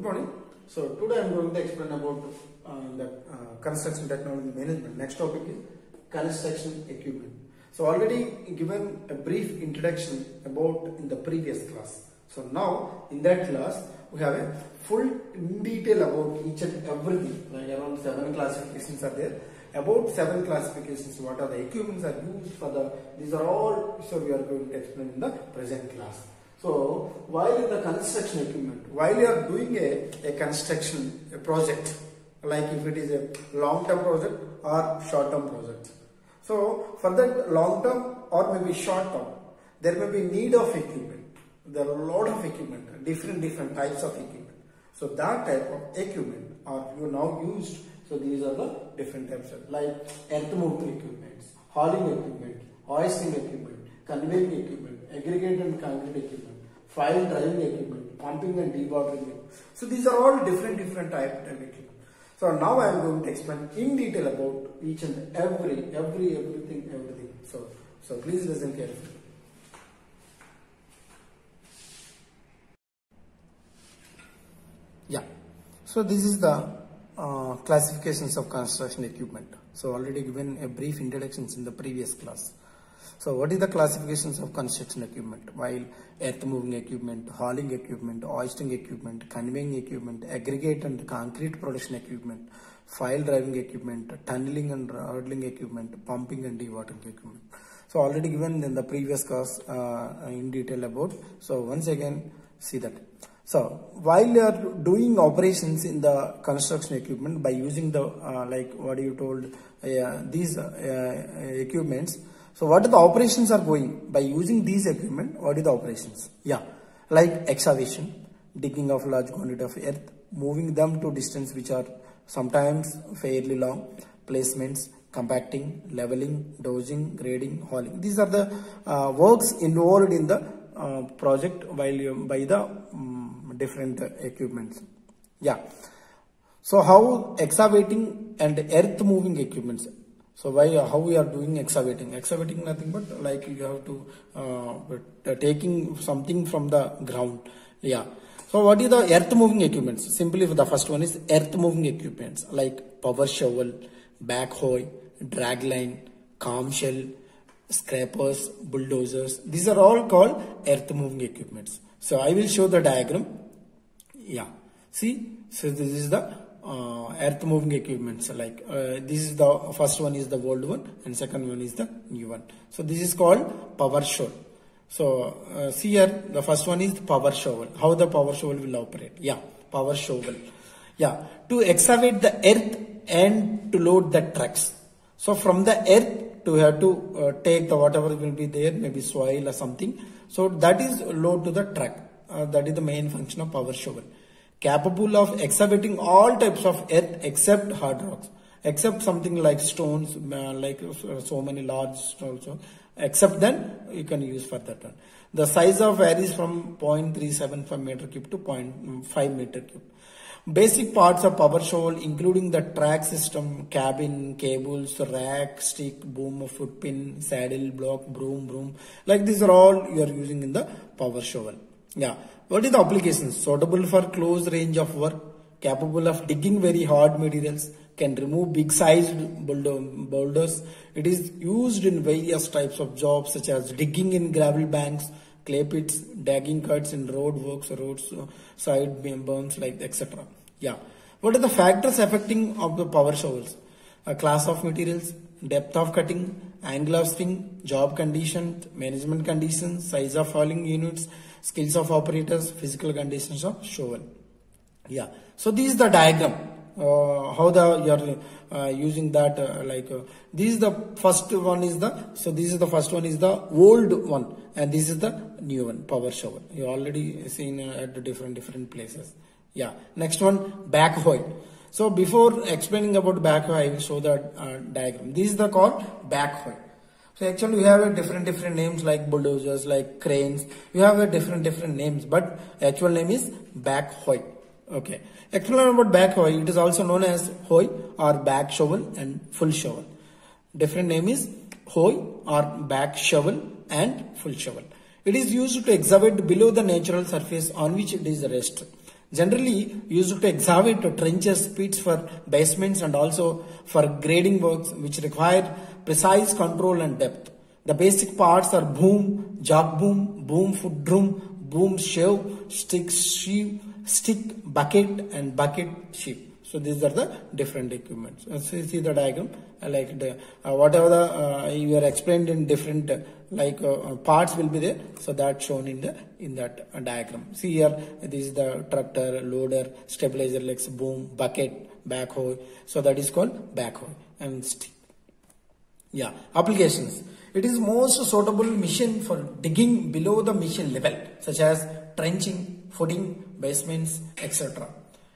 good morning. So today I am going to explain about uh, the uh, construction technology management. Next topic is construction equipment. So already given a brief introduction about in the previous class. So now in that class we have a full detail about each and everything. Like around seven classifications are there. About seven classifications, what are the equipments are used for the. These are all. So we are going to explain in the present class. So while in the construction equipment, while you are doing a, a construction a project, like if it is a long term project or short term project. So for that long term or maybe short term, there may be need of equipment. There are a lot of equipment, different different types of equipment. So that type of equipment are you now used. So these are the different types of like earth moving equipments, hauling equipment, hoisting equipment, conveying equipment, aggregate and concrete equipment, pile driving equipment, pumping and dewatering equipment. So these are all different different type of equipment. So now I am going to explain in detail about each and every, every, everything, everything. So, so please listen carefully. Yeah. So this is the uh, classifications of construction equipment. So already given a brief introductions in the previous class. So what is the classifications of construction equipment? While earth moving equipment, hauling equipment, hoisting equipment, conveying equipment, aggregate and concrete production equipment, pile driving equipment, tunneling and hurdling equipment, pumping and dewatering equipment. So already given in the previous class uh, in detail about. So once again see that. So while you are doing operations in the construction equipment by using the uh, like what you told uh, these uh, equipments. So what are the operations are going by using these equipment? What are the operations? Yeah, like excavation, digging of large quantity of earth, moving them to distance which are sometimes fairly long, placements, compacting, leveling, dozing, grading, hauling. These are the uh, works involved in the uh, project while you, by the um, different equipments. Yeah. So how excavating and earth moving equipments. So why how we are doing excavating? Excavating nothing but like you have to uh, taking something from the ground. Yeah. So what is the earth moving equipments? Simply the first one is earth moving equipments like power shovel, backhoe, drag line, clamshell, scrapers, bulldozers. These are all called earth moving equipments. So I will show the diagram. Yeah. See, so this is the uh, earth moving equipments like uh, this is the first one is the old one and second one is the new one. So this is called power shovel. So uh, see here the first one is the power shovel. How the power shovel will operate? Yeah, power shovel. Yeah, to excavate the earth and to load the trucks. So from the earth to have to uh, take the whatever will be there, maybe soil or something. So that is load to the truck. Uh, that is the main function of power shovel. Capable of excavating all types of earth except hard rocks, except something like stones, uh, like so many large stones. Except then you can use for that one. The size of varies from 0.375 meter cube to 0.5 meter cube. Basic parts of power shovel including the track system, cabin, cables, rack, stick, boom, foot pin, saddle, block, broom, broom. Like these are all you are using in the power shovel. Yeah. What is the applications? Suitable for close range of work, capable of digging very hard materials, can remove big sized boulders. It is used in various types of jobs such as digging in gravel banks, clay pits, dagging cuts in road works, roads, side berms, like etc. Yeah. What are the factors affecting of the power shovels? A class of materials, depth of cutting, angle of swing, job condition, management conditions, size of hauling units, skills of operators, physical conditions of shovel. Yeah. So this is the diagram. Uh, how the you're uh, using that uh, like this is the first one is the so this is the first one is the old one and this is the new one power shovel you already seen at different different places yeah next one backhoe so before explaining about backhoe i will show the uh, diagram this is the called backhoe so actually we have a different different names like bulldozers like cranes you have a different different names but actual name is backhoe Okay. Explain about backhoe. It is also known as hoe or back shovel and full shovel. Different name is hoe or back shovel and full shovel. It is used to excavate below the natural surface on which it is rest. Generally used to excavate trenches, pits for basements and also for grading works which require precise control and depth. The basic parts are boom, jog boom, boom foot drum, boom sheave, stick sheave, stick bucket and bucket sheave. So these are the different equipments. Uh, so see the diagram uh, like the, uh, whatever the uh, you are explained in different uh, like uh, parts will be there. So that shown in the in that diagram. See here this is the tractor, loader, stabilizer legs, boom, bucket, backhoe. So that is called backhoe and stick. Yeah, applications. It is most suitable machine for digging below the machine level, such as trenching, footing, basements, etc.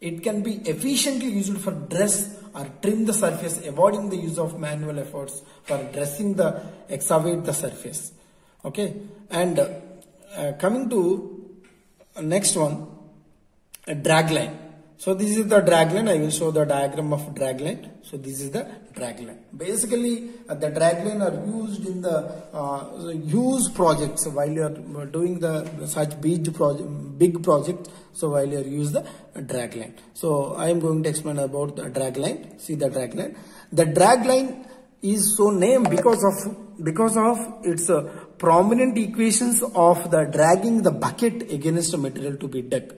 It can be efficiently used for dress or trim the surface, avoiding the use of manual efforts for dressing the excavate the surface. Okay, and uh, coming to next one, a drag line. So this is the drag line. I will show the diagram of drag line. So this is the drag line. Basically, uh, the drag line are used in the uh, use projects while you are doing the such big project, big project. So while you are use the drag line. So I am going to explain about the drag line. See the drag line. The drag line is so named because of because of its uh, prominent equations of the dragging the bucket against the material to be dug.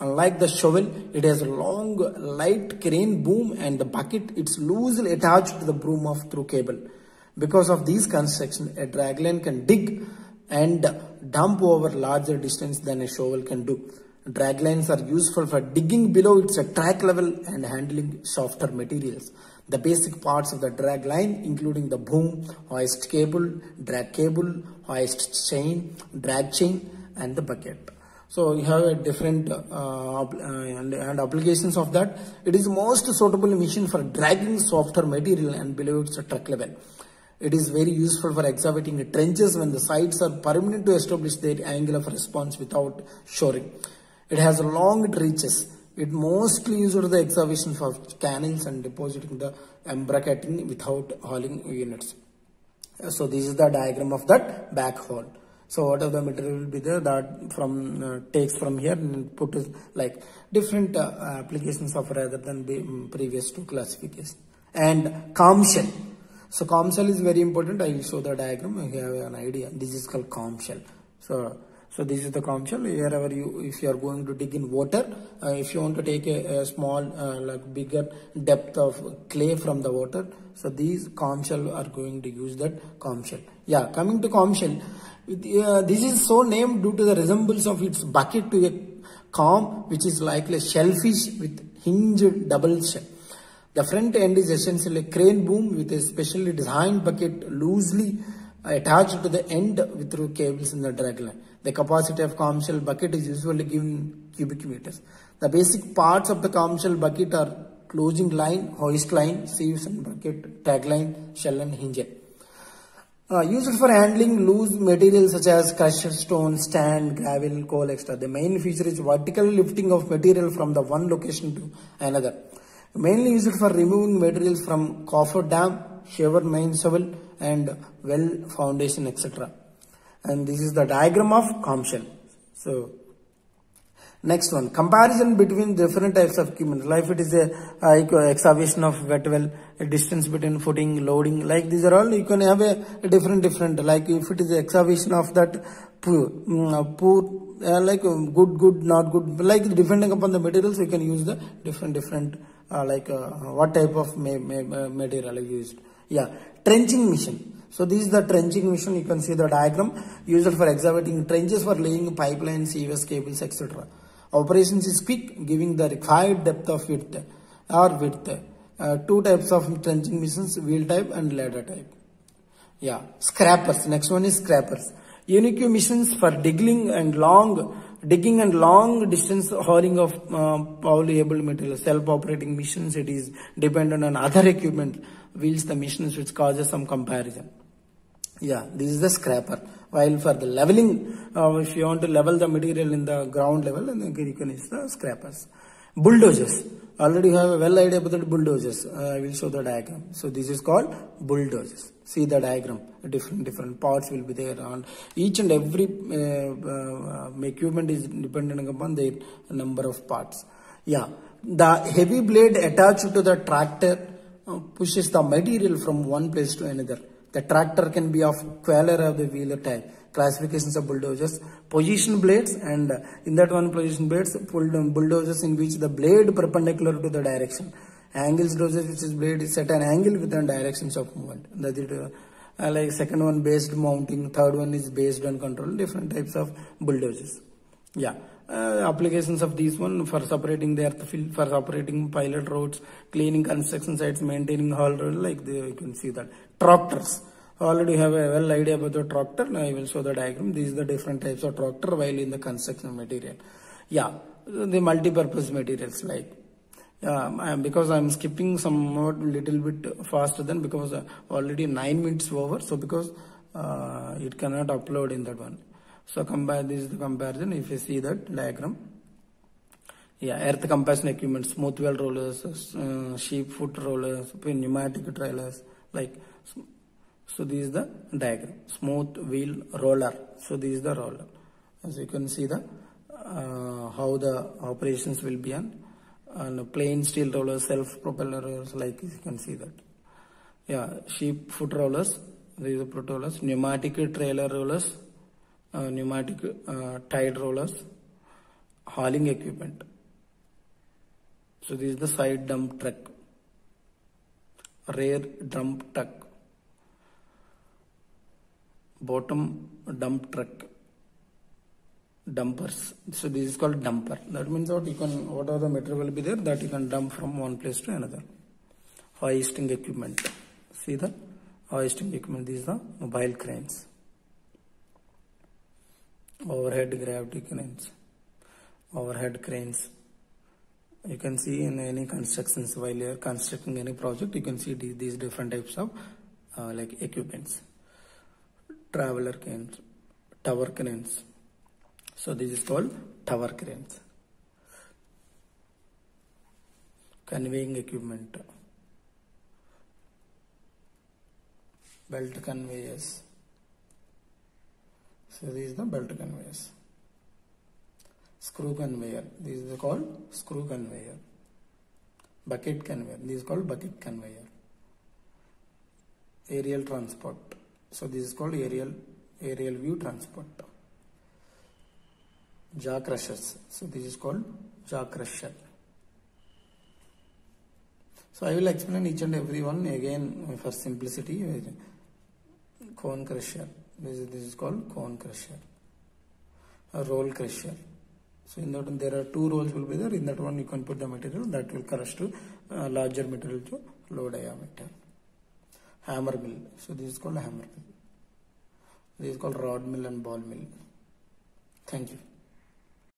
Unlike the shovel, it has a long, light crane boom and the bucket it's loosely attached to the broom of through cable. Because of these construction, a dragline can dig and dump over larger distance than a shovel can do. Draglines are useful for digging below its track level and handling softer materials. The basic parts of the drag line including the boom, hoist cable, drag cable, hoist chain, drag chain and the bucket. So you have a different uh, uh, and, and, applications of that. It is most suitable machine for dragging softer material and below its truck level. It is very useful for excavating trenches when the sites are permanent to establish their angle of repose without shoring. It has long reaches. It mostly used for the excavation for canals and depositing the embracketing without hauling units. So this is the diagram of that backhoe. So whatever the material will be there that from uh, takes from here and put like different uh, applications of rather than be, um, previous two classification. And clamshell. So clamshell is very important. I will show the diagram. You have an idea. This is called clamshell. So so this is the clamshell. Wherever you, if you are going to dig in water, uh, if you want to take a, a small, uh, like bigger depth of clay from the water, so these clamshell are going to use that clamshell. Yeah, coming to clamshell, uh, this is so named due to the resemblance of its bucket to a clam, which is like a shellfish with hinged double shell. The front end is essentially a crane boom with a specially designed bucket loosely attached to the end with through cables in the drag line. The capacity of clamshell bucket is usually given cubic meters. The basic parts of the clamshell bucket are closing line, hoist line, sieves and bucket, tag line, shell and hinge. Uh, used for handling loose materials such as crushed stone, sand, gravel, coal, etc. The main feature is vertical lifting of material from the one location to another. Mainly used for removing materials from coffer dam, shaver main shovel and well foundation etc. And this is the diagram of clamshell. So Next one, comparison between different types of equipment. Like it is a uh, excavation of wet well, a distance between footing, loading. Like these are all you can have a, a different different. Like if it is excavation of that poor, mm, poor uh, like um, good, good, not good. Like depending upon the materials, you can use the different different uh, like uh, what type of ma ma material used. Yeah, trenching machine. So this is the trenching machine. You can see the diagram used for excavating trenches for laying pipelines, CVS cables, etc. Operations is quick, giving the required depth of width or width. Uh, two types of trenching machines, wheel type and ladder type. Yeah, scrappers. Next one is scrappers. Unique machines for digging and long digging and long distance hauling of uh, powerly able material. Self-operating machines, it is dependent on other equipment, wheels the machines which causes some comparison. Yeah, this is the scraper. While for the leveling, uh, if you want to level the material in the ground level, then you can use the scrappers. Bulldozers. already you have a well idea about the bulldozers. Uh, I will show the diagram. So this is called bulldozers. See the diagram. Different different parts will be there, and each and every uh, uh, equipment is dependent upon their number of parts. Yeah, the heavy blade attached to the tractor uh, pushes the material from one place to another. The tractor can be of crawler or the wheeler type. Classifications of bulldozers, position blades, and in that one position blades, bulldozers in which the blade perpendicular to the direction. Angles dozers, which is blade is set an angle with the directions of movement. That is, uh, like second one based mounting, third one is based on control. Different types of bulldozers. Yeah. Uh, applications of these one for separating the earth field, for separating pilot roads, cleaning construction sites, maintaining haul road, like the, you can see that. Tractors. Already have a well idea about the tractor. Now I will show the diagram. These are the different types of tractor while in the construction material. Yeah, the multi-purpose materials like yeah, because I'm skipping somewhat little bit faster than because uh, already nine minutes over. So because uh, it cannot upload in that one. So compare this is the comparison. If you see that diagram, yeah, earth compression equipment, smooth wheel rollers, uh, sheep foot rollers, pneumatic trailers, like so. This is the diagram. Smooth wheel roller. So this is the roller. As you can see the uh, how the operations will be on and plain steel rollers, self propeller rollers, like you can see that. Yeah, sheep foot rollers. These are foot rollers, pneumatic trailer rollers uh, pneumatic uh, tide rollers, hauling equipment. So this is the side dump truck, rear dump truck, bottom dump truck, dumpers. So this is called dumper. That means what you can, whatever the material will be there, that you can dump from one place to another. Hoisting equipment. See the hoisting equipment. These are mobile cranes overhead gantry cranes overhead cranes. You can see in any constructions while you are constructing any project you can see these, different types of uh, like equipments. Traveler cranes tower cranes. So this is called tower cranes. Conveying equipment. Belt conveyors so this is the belt conveyors. Screw conveyor. This is called screw conveyor. Bucket conveyor. This is called bucket conveyor. Aerial transport. So this is called aerial aerial view transport. Jaw crushers. So this is called jaw crusher. So I will explain each and every one again for simplicity. Cone crusher. This is, this is called cone crusher. A roll crusher. So in that one there are two rolls will be there. In that one you can put the material that will crush to uh, larger material to low diameter. Hammer mill. So this is called hammer mill. This is called rod mill and ball mill. Thank you.